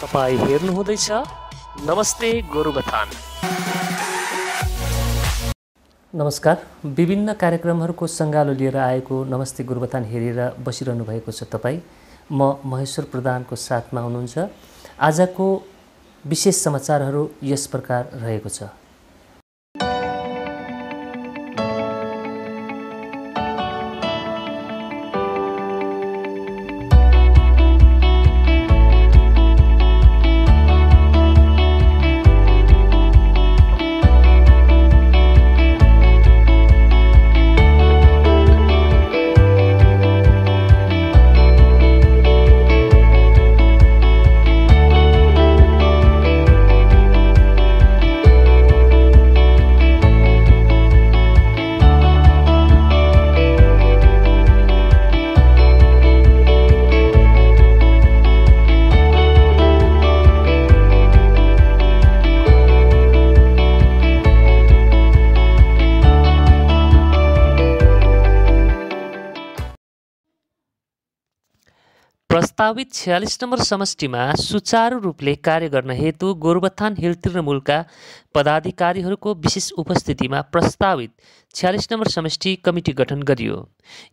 तपाईँ हेर्नुहुँदैछ। नमस्ते गोरुबथान नमस्कार। विभिन्न कार्यक्रमहरूको सङ्गालो लिएर आएको नमस्ते गुरुबथान हेरेर बसिरहनु भएको छ तपाईँ। म महेश्वर प्रधानको साथमा हुनुहुन्छ। आजको विशेष समाचारहरू यस प्रकार रहेको छ। प्रस्तावित छ्यालिस नम्बर समष्टिमा सुचारू रूपले कार्य गर्न हेतु गोरुबथान हिल तृणमूलका पदाधिकारीहरूको विशेष उपस्थितिमा प्रस्तावित छ्यालिस नम्बर समष्टि कमिटी गठन गरियो।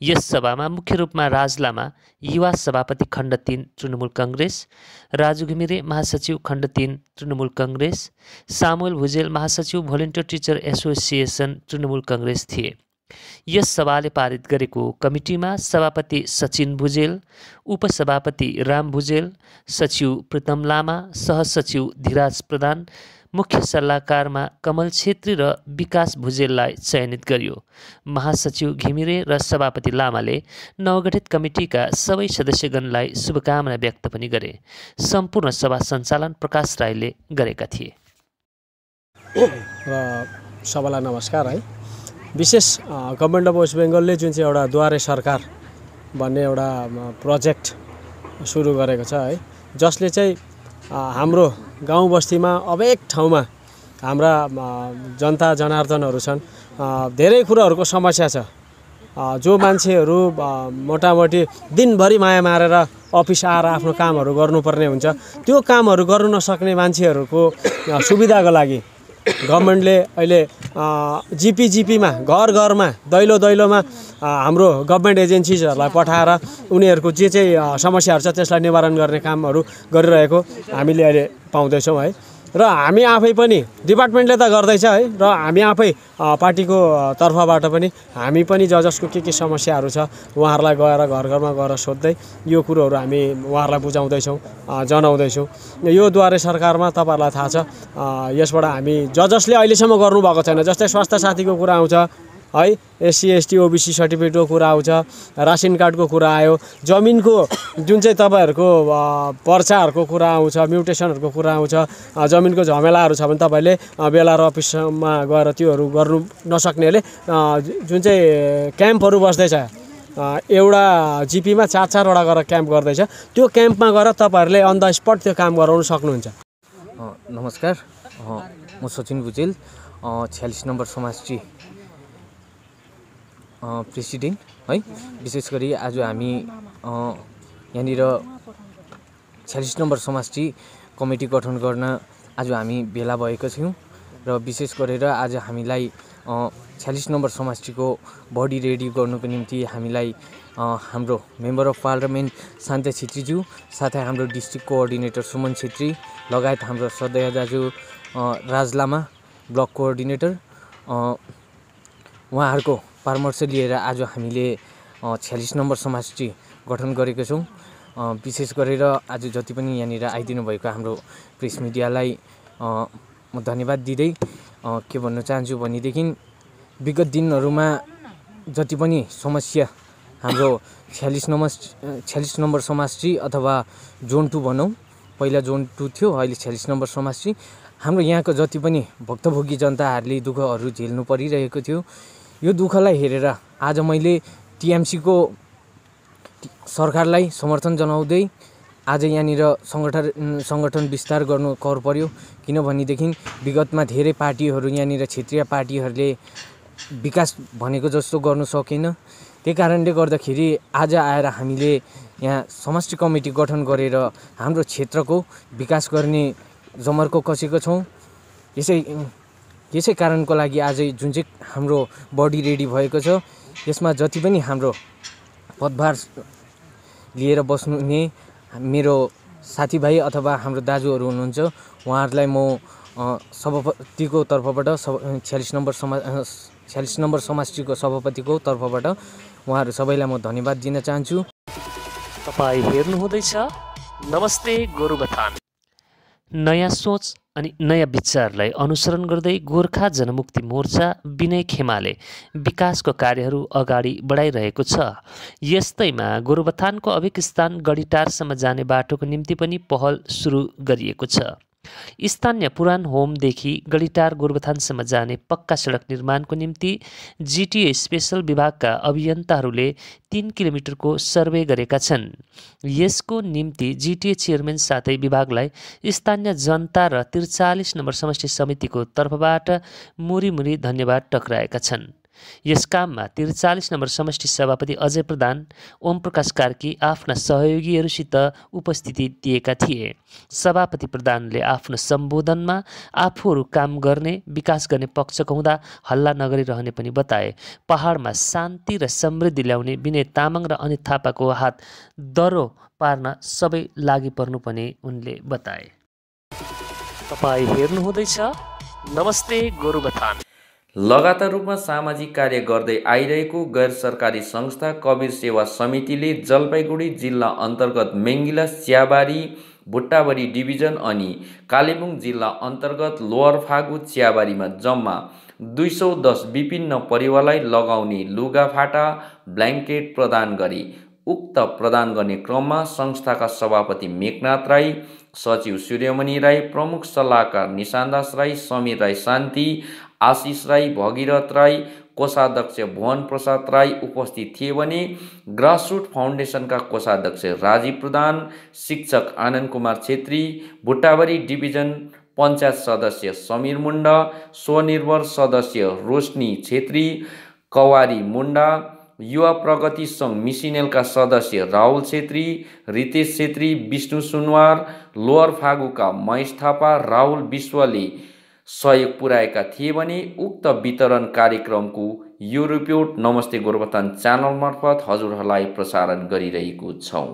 यस सभामा मुख्य रूपमा राज लामा युवा सभापति खण्ड तिन तृणमूल कङ्ग्रेस राजु घिमिरे महासचिव खण्ड तिन तृणमूल कङ्ग्रेस सामुएल भुजेल महासचिव volunteer teacher association Trinamool Congress थिए। यस सभाले पारित गरेको कमिटीमा सभापति सचिन भुजेल उपसभापति राम भुजेल सचिव प्रीतम लामा सहसचिव धीराज प्रधान मुख्य सल्लाहकारमा कमल छेत्री र विकास भुजेललाई चयनित गरियो। महासचिव घिमिरे र सभापति लामाले नवगठित कमिटीका सबै सदस्यगणलाई शुभकामना व्यक्त पनि गरे। सम्पूर्ण सभा सञ्चालन प्रकाश राईले गरेका थिए। र सबैलाई नमस्कार है। विशेष गभर्मेन्ट अफ वेस्ट बेङ्गलले जुन चाहिँ एउटा द्वारे सरकार भन्ने एउटा प्रोजेक्ट सुरु गरेको छ है। जसले चाहिँ हाम्रो गाउँ बस्तीमा अनेक ठाउँमा हाम्रा जनता जनार्दनहरू छन् धेरै कुराहरूको समस्या छ। जो मान्छेहरू मोटामोटी दिनभरि माया मारेर अफिस आएर आफ्नो कामहरू गर्नुपर्ने हुन्छ त्यो कामहरू गर्नु नसक्ने मान्छेहरूको सुविधाको लागि गभर्मेन्टले अहिले जिपी जिपीमा घर घरमा दैलो दैलोमा हाम्रो गभर्मेन्ट एजेन्सिजहरूलाई पठाएर उनीहरूको जे चाहिँ समस्याहरू छ त्यसलाई निवारण गर्ने कामहरू गरिरहेको हामीले अहिले पाउँदैछौँ है। र हामी आफै पनि डिपार्टमेन्टले त गर्दैछ है र हामी आफै पार्टीको तर्फबाट पनि हामी पनि ज जसको के के समस्याहरू छ उहाँहरूलाई गएर घर घरमा गएर सोध्दै यो कुरोहरू हामी उहाँहरूलाई बुझाउँदैछौँ जनाउँदैछौँ। यो द्वारे सरकारमा तपाईँहरूलाई थाहा छ यसबाट हामी ज जसले अहिलेसम्म गर्नुभएको छैन जस्तै स्वास्थ्य साथीको कुरा आउँछ है। एससी एसटी ओबिसी सर्टिफिकेटको कुरा आउँछ रासन कार्डको कुरा आयो जमिनको जुन चाहिँ तपाईँहरूको पर्चाहरूको कुरा आउँछ म्युटेसनहरूको कुरा आउँछ जमिनको झमेलाहरू छ भने तपाईँले र अफिसमा गएर त्योहरू गर्नु नसक्नेले जुन चाहिँ क्याम्पहरू बस्दैछ एउटा जिपीमा चार चारवटा गरेर क्याम्प गर्दैछ त्यो क्याम्पमा गएर तपाईँहरूले अन द स्पट त्यो काम गराउनु सक्नुहुन्छ। नमस्कार। म सचिन भुजेल छ्यालिस नम्बर समाजटी प्रेसिडेन्ट है? विशेष गरी आज हामी यहाँनिर छ्यालिस नम्बर समष्टि कमिटी गठन गर्न आज हामी भेला भएका छौँ र विशेष गरेर आज हामीलाई छ्यालिस नम्बर समष्टिको बडी रेडी गर्नुको निम्ति हामीलाई हाम्रो मेम्बर अफ पार्लियामेन्ट शान्त छेत्रीज्यू साथै हाम्रो डिस्ट्रिक्ट कोअर्डिनेटर सुमन छेत्री लगायत हाम्रो सदय दाजु राज लामा ब्लक कोअर्डिनेटर उहाँहरूको परामर्श लिएर आज हामीले छ्यालिस नम्बर समष्टि गठन गरेको छौँ। विशेष गरेर आज जति पनि यहाँनिर आइदिनु भएको हाम्रो प्रेस मिडियालाई म धन्यवाद दिँदै के भन्न चाहन्छु भनेदेखि विगत दिनहरूमा जति पनि समस्या हाम्रो छ्यालिस नम्बर छ्यालिस नम्बर समाजटी अथवा जोन टू भनौँ पहिला जोन टू थियो अहिले छ्यालिस नम्बर समाजटी हाम्रो यहाँको जति पनि भक्तभोगी जनताहरूले दुःखहरू झेल्नु परिरहेको थियो। यो दुःखलाई हेरेर आज मैले टिएमसीको सरकारलाई समर्थन जनाउँदै आज यहाँनिर सङ्गठन सङ्गठन विस्तार गर्नु कर पर्यो। किनभनेदेखि विगतमा धेरै पार्टीहरू यहाँनिर क्षेत्रीय पार्टीहरूले विकास भनेको जस्तो गर्नु सकेन। त्यही कारणले गर्दाखेरि आज आएर हामीले यहाँ समष्टि कमिटी गठन गरेर हाम्रो क्षेत्रको विकास गर्ने जमर्को कसेको छौँ। यसै यसै कारणको लागि आज जुन चाहिँ हाम्रो बडी रेडी भएको छ यसमा जति पनि हाम्रो पदभार लिएर बस्नुहुने मेरो साथीभाइ अथवा हाम्रो दाजुहरू हुनुहुन्छ उहाँहरूलाई म सभापतिको तर्फबाट सब छ्यालिस नम्बर समा छ्यालिस नम्बर समष्टिको सभापतिको तर्फबाट उहाँहरू सबैलाई म धन्यवाद दिन चाहन्छु। तपाईँ हेर्नुहुँदैछ। नमस्ते गोरुबथान। नयाँ सोच अनि नयाँ विचारलाई अनुसरण गर्दै गोर्खा जनमुक्ति मोर्चा विनय खेमाले विकासको कार्यहरू अगाडि बढाइरहेको छ। यस्तैमा गोरुबथानको अभिक स्थान गढीटारसम्म जाने बाटोको निम्ति पनि पहल सुरु गरिएको छ। स्थानीय पुरान होमदेखि गढीटार गोरुबथानसम्म जाने पक्का सडक निर्माणको निम्ति जिटिए स्पेसल विभागका अभियन्ताहरूले तिन किलोमिटरको सर्वे गरेका छन्। यसको निम्ति जिटिए चेयरम्यान साथै विभागलाई स्थानीय जनता र त्रिचालिस नम्बर समष्टि समितिको तर्फबाट मुरी धन्यवाद टक्राएका छन्। यस काममा त्रिचालिस नम्बर समष्टि सभापति अजय प्रधान ओम प्रकाश कार्की आफ्ना सहयोगीहरूसित उपस्थिति दिएका थिए। सभापति प्रधानले आफ्नो सम्बोधनमा आफूहरू काम गर्ने विकास गर्ने पक्षको हुँदा हल्ला नगरी रहने पनि बताए। पहाडमा शान्ति र समृद्धि ल्याउने विनय तामाङ र अनित थापाको हात दरो पार्न सबै लागि पर्नुपर्ने उनले बताए। तपाईँ हेर्नुहुँदैछ। नमस्ते गोरुबथान लगातार रूपमा सामाजिक कार्य गर्दै आइरहेको गैर सरकारी संस्था कवीर सेवा समितिले जलपाइगुडी जिल्ला अन्तर्गत मेङ्गिला चियाबारी भुट्टाबारी डिभिजन अनि कालेबुङ जिल्ला अन्तर्गत लोवर फागु चियाबारीमा जम्मा दुई सौ दस विभिन्न परिवारलाई लगाउने लुगाफाटा ब्ल्याङ्केट प्रदान गरी उक्त प्रदान गर्ने क्रममा संस्थाका सभापति मेघनाथ राई सचिव सूर्यमणि राई प्रमुख सल्लाहकार निशान्दास राई समीर राई शान्ति आशिष राई भगीरथ राई कोषाध्यक्ष भुवन प्रसाद राई उपस्थित थिए भने ग्रासरुट फाउन्डेसनका कोषाध्यक्ष राजीव प्रधान शिक्षक आनन्द कुमार छेत्री भुट्टाबारी डिभिजन पञ्चायत सदस्य समीर मुन्डा स्वनिर्भर सदस्य रोशनी छेत्री कवारी मुन्डा युवा प्रगति सङ्घ मिसिनेलका सदस्य राहुल छेत्री रितेश छेत्री विष्णु सुनवार लोवर फागुका महेश थापा राहुल विश्वले सहयोग पुर्याएका थिए भने उक्त वितरण कार्यक्रमको यो रिपोर्ट नमस्ते गोरुबथान च्यानल मार्फत हजुरहरूलाई प्रसारण गरिरहेको छौँ।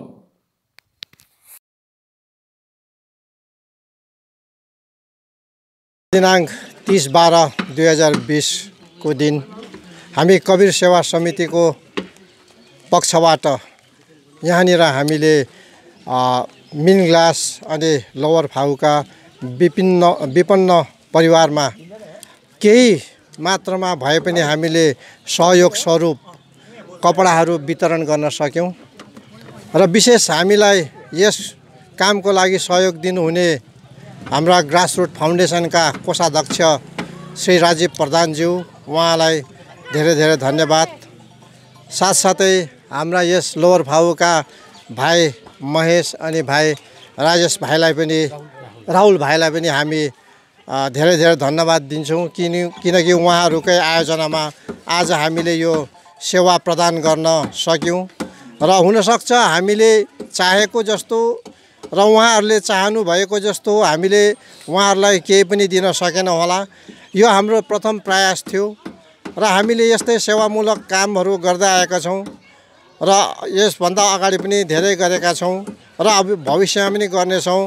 दिनाङ्क तिस बाह्र दुई हजार बिसको दिन हामी कवीर सेवा समितिको पक्षबाट यहाँनिर हामीले मिन ग्लास अनि लोवर फाउका विभिन्न विपन्न परिवारमा केही मात्रामा भए पनि हामीले सहयोग स्वरूप कपडाहरू वितरण गर्न सक्यौँ र विशेष हामीलाई यस कामको लागि सहयोग दिनुहुने हाम्रा ग्रासरुट फाउन्डेसनका कोषाध्यक्ष श्री राजीव प्रधानज्यू उहाँलाई धेरै धेरै धन्यवाद। साथसाथै हाम्रा यस लोवर भाउका भाइ महेश अनि भाइ राजेश भाइलाई पनि राहुल भाइलाई पनि हामी धेरै धेरै धन्यवाद दिन्छौँ। किन किनकि उहाँहरूकै आयोजनामा आज हामीले यो सेवा प्रदान गर्न सक्यौँ र हुनसक्छ हामीले चाहेको जस्तो र उहाँहरूले चाहनु भएको जस्तो हामीले उहाँहरूलाई केही पनि दिन सकेनौँ होला। यो हाम्रो प्रथम प्रयास थियो र हामीले यस्तै सेवामूलक कामहरू गर्दै आएका छौँ र यसभन्दा अगाडि पनि धेरै गरेका छौँ र अब भविष्यमा पनि गर्नेछौँ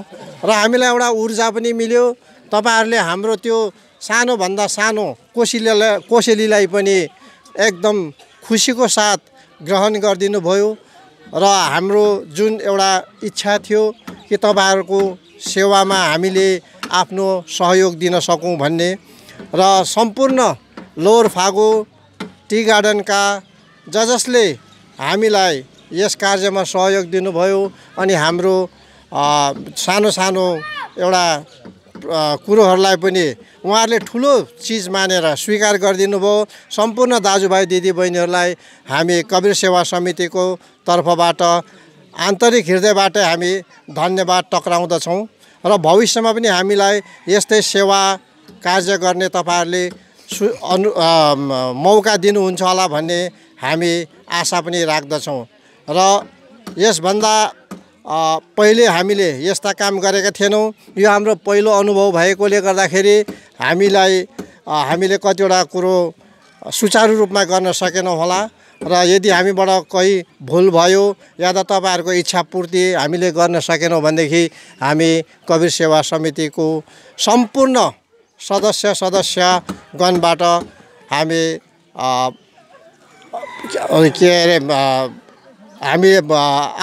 र हामीलाई एउटा ऊर्जा पनि मिल्यो। तपाईँहरूले हाम्रो त्यो सानोभन्दा सानो कोसेलीलाई कोसेलीलाई पनि एकदम खुसीको साथ ग्रहण गरिदिनु भयो र हाम्रो जुन एउटा इच्छा थियो कि तपाईँहरूको सेवामा हामीले आफ्नो सहयोग दिन सकौँ भन्ने र सम्पूर्ण लोवर फागो टी गार्डनका ज जसले हामीलाई यस कार्यमा सहयोग दिनुभयो अनि हाम्रो सानो सानो एउटा कुरोहरूलाई पनि उहाँहरूले ठुलो चिज मानेर स्वीकार गरिदिनु भयो। सम्पूर्ण दाजुभाइ दिदीबहिनीहरूलाई हामी कवीर सेवा समितिको तर्फबाट आन्तरिक हृदयबाट हामी धन्यवाद टक्राउँदछौँ र भविष्यमा पनि हामीलाई यस्तै सेवा कार्य गर्ने तपाईँहरूले सु अनु मौका दिनुहुन्छ होला भन्ने हामी आशा पनि राख्दछौँ। र यसभन्दा पहिले हामीले यस्ता काम गरेका थिएनौँ। यो हाम्रो पहिलो अनुभव भएकोले गर्दाखेरि हामीलाई हामीले कतिवटा कुरो सुचारू रूपमा गर्न सकेनौँ होला र यदि हामीबाट कोही भुल भयो या त तपाईँहरूको इच्छा पूर्ति हामीले गर्न सकेनौँ भनेदेखि हामी कवीर सेवा समितिको सम्पूर्ण सदस्य सदस्यगणबाट हामी के अरे हामी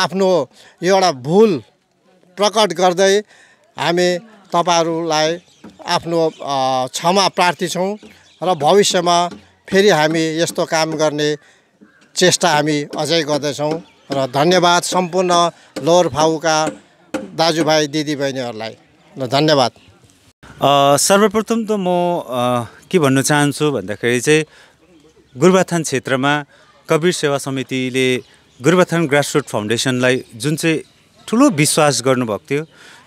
आफ्नो एउटा भुल प्रकट गर्दै हामी तपाईँहरूलाई आफ्नो क्षमा प्रार्थी छौँ र भविष्यमा फेरि हामी यस्तो काम गर्ने चेष्टा हामी अझै गर्दैछौँ र धन्यवाद सम्पूर्ण लोवर फाउका दाजुभाइ दिदीबहिनीहरूलाई र धन्यवाद। सर्वप्रथम त म के भन्न चाहन्छु भन्दाखेरि चाहिँ गुरुबथान क्षेत्रमा कवीर सेवा समितिले गुरुबथान ग्रासरुट फाउन्डेसनलाई जुन चाहिँ ठुलो विश्वास गर्नुभएको थियो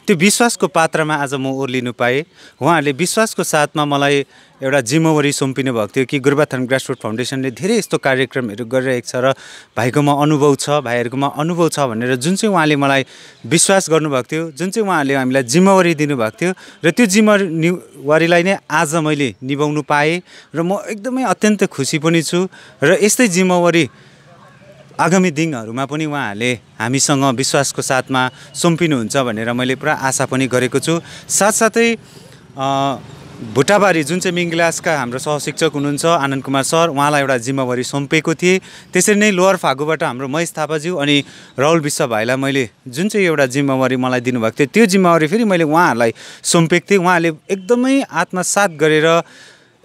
त्यो विश्वासको पात्रमा आज म ओर्लिनु पाएँ। उहाँहरूले विश्वासको साथमा मलाई एउटा जिम्मेवारी सुम्पिनु भएको थियो कि गुरुबथान ग्रासरुट फाउन्डेसनले धेरै यस्तो कार्यक्रमहरू गरिरहेको छ र भाइकोमा अनुभव छ भाइहरूकोमा अनुभव छ भनेर जुन चाहिँ उहाँले मलाई विश्वास गर्नुभएको थियो जुन चाहिँ उहाँहरूले हामीलाई जिम्मेवारी दिनुभएको थियो र त्यो जिम्मेवारीलाई नै आज मैले निभाउनु पाएँ र म एकदमै अत्यन्त खुसी पनि छु र यस्तै जिम्मेवारी आगामी दिनहरूमा पनि उहाँहरूले हामीसँग विश्वासको साथमा सुम्पिनुहुन्छ भनेर मैले पुरा आशा पनि गरेको छु। साथसाथै भुटाबारी जुन चाहिँ मिङ्गिलासका हाम्रो सहशिक्षक हुनुहुन्छ आनन्द कुमार सर उहाँलाई एउटा जिम्मेवारी सुम्पेको थिएँ। त्यसरी नै लोवर फागुबाट हाम्रो महेश थापाज्यू अनि राहुल विश्व भाइलाई मैले जुन चाहिँ एउटा जिम्मेवारी मलाई दिनुभएको थियो त्यो जिम्मेवारी फेरि मैले उहाँहरूलाई सुम्पेको थिएँ। उहाँहरूले एकदमै आत्मसात गरेर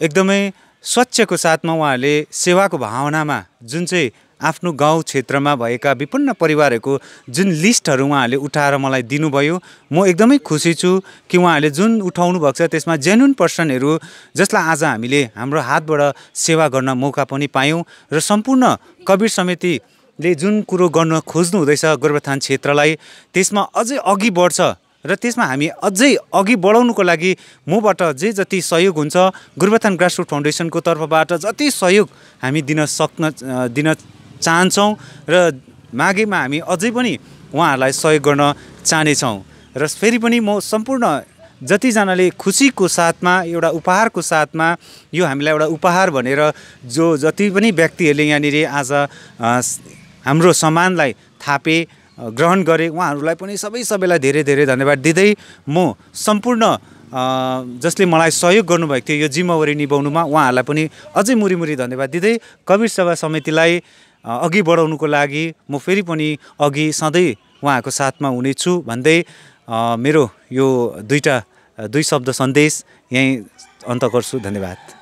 एकदमै स्वच्छको साथमा उहाँहरूले सेवाको भावनामा जुन चाहिँ आफ्नो गाउँ क्षेत्रमा भएका विपन्न परिवारहरूको जुन लिस्टहरू उहाँहरूले उठाएर मलाई दिनुभयो म एकदमै खुसी छु कि उहाँहरूले जुन उठाउनु भएको छ त्यसमा जेन्युन पर्सनहरू जसलाई आज हामीले हाम्रो हातबाट सेवा गर्न मौका पनि पायौँ र सम्पूर्ण कवीर समितिले जुन कुरो गर्न खोज्नु हुँदैछ गोरुबथान क्षेत्रलाई त्यसमा अझै अघि बढ्छ र त्यसमा हामी अझै अघि बढाउनुको लागि मबाट जे जति सहयोग हुन्छ गुरुबथान ग्रासरुट फाउन्डेसनको तर्फबाट जति सहयोग हामी दिन सक्न दिन चाहन्छौँ र माघेमा हामी अझै पनि उहाँहरूलाई सहयोग गर्न चाहनेछौँ। र फेरि पनि म सम्पूर्ण जतिजनाले खुसीको साथमा एउटा उपहारको साथमा यो हामीलाई एउटा उपहार भनेर जो जति पनि व्यक्तिहरूले यहाँनिर आज हाम्रो सम्मानलाई थापे ग्रहण गरे उहाँहरूलाई पनि सबै सबैलाई धेरै धेरै धन्यवाद दिँदै म सम्पूर्ण जसले मलाई सहयोग गर्नुभएको थियो यो जिम्मेवारी निभाउनुमा उहाँहरूलाई पनि अझै मुरी मुरी धन्यवाद दिँदै कवीर सभा समितिलाई अघि बढाउनुको लागि म फेरि पनि अघि सधैँ उहाँहरूको साथमा हुनेछु भन्दै मेरो यो दुईवटा दुई शब्द सन्देश यहीँ अन्त गर्छु धन्यवाद।